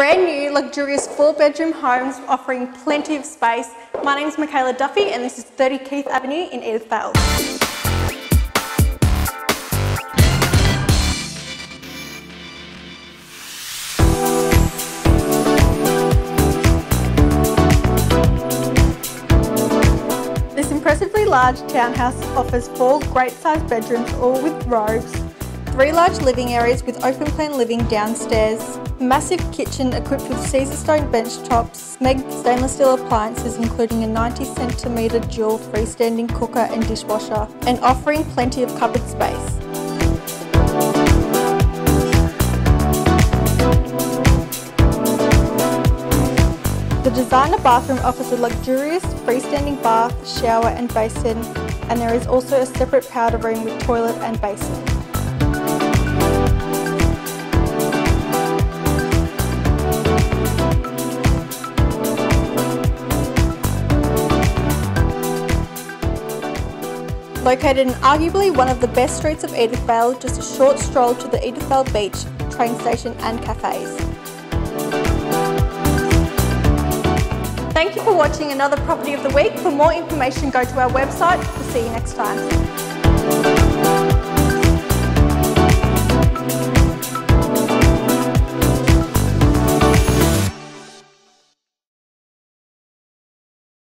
brand new, luxurious four bedroom homes offering plenty of space. My name is Mikaela Duffey and this is 30 Keith Avenue in Edithvale. This impressively large townhouse offers four great sized bedrooms all with robes, three large living areas with open plan living downstairs, massive kitchen equipped with Caesarstone bench tops, Smeg stainless steel appliances including a 90 centimetre dual freestanding cooker and dishwasher, and offering plenty of cupboard space. The designer bathroom offers a luxurious freestanding bath, shower and basin and there is also a separate powder room with toilet and basin. Located in arguably one of the best streets of Edithvale, just a short stroll to the Edithvale Beach, train station and cafes. Thank you for watching another Property of the Week. For more information, go to our website. We'll see you next time.